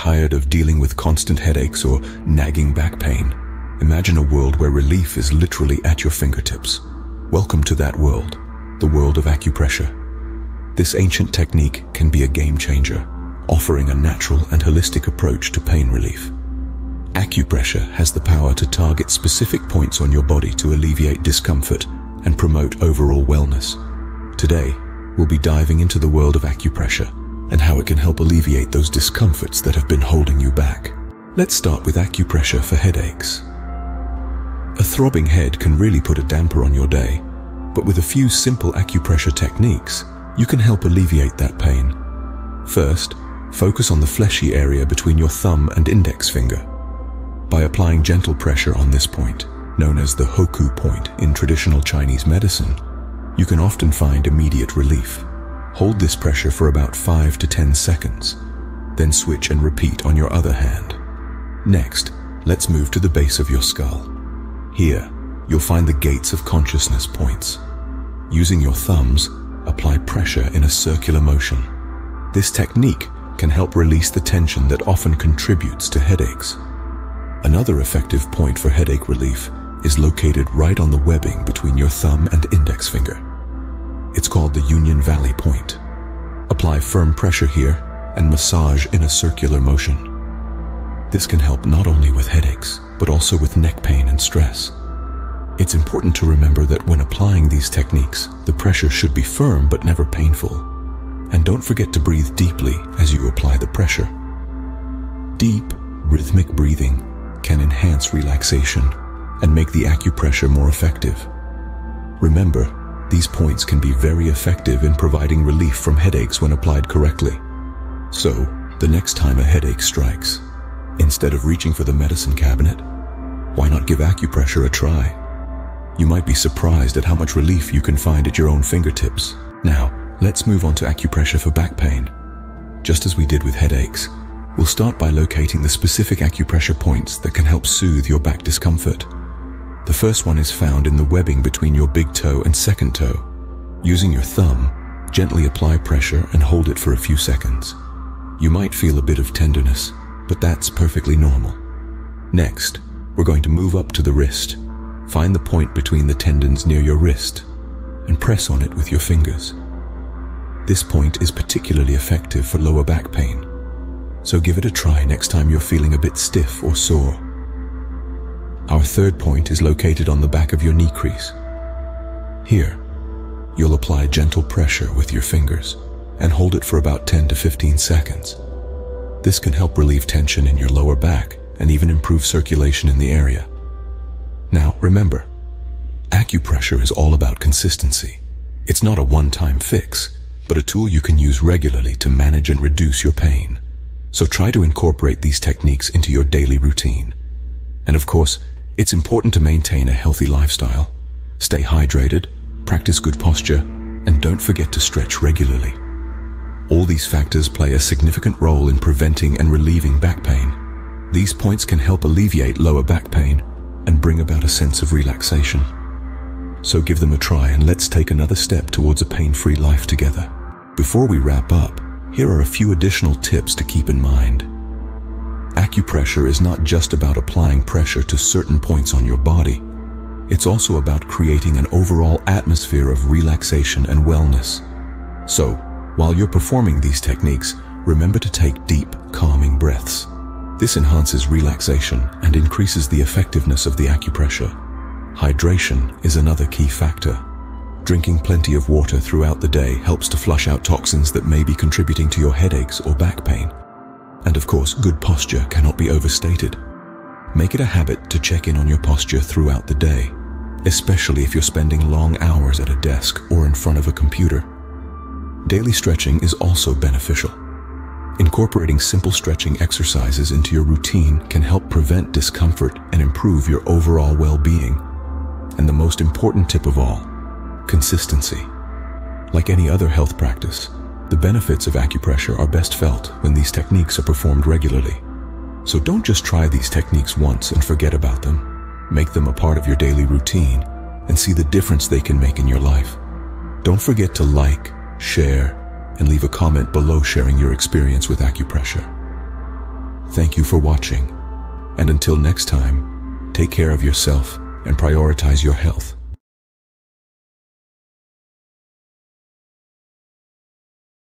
tired of dealing with constant headaches or nagging back pain? Imagine a world where relief is literally at your fingertips. Welcome to that world, the world of acupressure. This ancient technique can be a game changer, offering a natural and holistic approach to pain relief. Acupressure has the power to target specific points on your body to alleviate discomfort and promote overall wellness. Today, we'll be diving into the world of acupressure and how it can help alleviate those discomforts that have been holding you back. Let's start with acupressure for headaches. A throbbing head can really put a damper on your day, but with a few simple acupressure techniques, you can help alleviate that pain. First, focus on the fleshy area between your thumb and index finger. By applying gentle pressure on this point, known as the Hoku point in traditional Chinese medicine, you can often find immediate relief. Hold this pressure for about 5 to 10 seconds, then switch and repeat on your other hand. Next, let's move to the base of your skull. Here, you'll find the gates of consciousness points. Using your thumbs, apply pressure in a circular motion. This technique can help release the tension that often contributes to headaches. Another effective point for headache relief is located right on the webbing between your thumb and index finger. It's called the Union Valley Point. Apply firm pressure here and massage in a circular motion. This can help not only with headaches, but also with neck pain and stress. It's important to remember that when applying these techniques, the pressure should be firm but never painful. And don't forget to breathe deeply as you apply the pressure. Deep, rhythmic breathing can enhance relaxation and make the acupressure more effective. Remember, these points can be very effective in providing relief from headaches when applied correctly. So, the next time a headache strikes, instead of reaching for the medicine cabinet, why not give acupressure a try? You might be surprised at how much relief you can find at your own fingertips. Now, let's move on to acupressure for back pain. Just as we did with headaches, we'll start by locating the specific acupressure points that can help soothe your back discomfort. The first one is found in the webbing between your big toe and second toe. Using your thumb, gently apply pressure and hold it for a few seconds. You might feel a bit of tenderness, but that's perfectly normal. Next, we're going to move up to the wrist. Find the point between the tendons near your wrist and press on it with your fingers. This point is particularly effective for lower back pain, so give it a try next time you're feeling a bit stiff or sore. Our third point is located on the back of your knee crease. Here, you'll apply gentle pressure with your fingers and hold it for about 10 to 15 seconds. This can help relieve tension in your lower back and even improve circulation in the area. Now, remember, acupressure is all about consistency. It's not a one-time fix, but a tool you can use regularly to manage and reduce your pain. So try to incorporate these techniques into your daily routine. And of course, it's important to maintain a healthy lifestyle. Stay hydrated, practice good posture, and don't forget to stretch regularly. All these factors play a significant role in preventing and relieving back pain. These points can help alleviate lower back pain and bring about a sense of relaxation. So give them a try and let's take another step towards a pain-free life together. Before we wrap up, here are a few additional tips to keep in mind. Acupressure is not just about applying pressure to certain points on your body. It's also about creating an overall atmosphere of relaxation and wellness. So, while you're performing these techniques, remember to take deep, calming breaths. This enhances relaxation and increases the effectiveness of the acupressure. Hydration is another key factor. Drinking plenty of water throughout the day helps to flush out toxins that may be contributing to your headaches or back pain. And of course, good posture cannot be overstated. Make it a habit to check in on your posture throughout the day, especially if you're spending long hours at a desk or in front of a computer. Daily stretching is also beneficial. Incorporating simple stretching exercises into your routine can help prevent discomfort and improve your overall well-being. And the most important tip of all, consistency. Like any other health practice, the benefits of acupressure are best felt when these techniques are performed regularly. So don't just try these techniques once and forget about them. Make them a part of your daily routine and see the difference they can make in your life. Don't forget to like, share, and leave a comment below sharing your experience with acupressure. Thank you for watching. And until next time, take care of yourself and prioritize your health.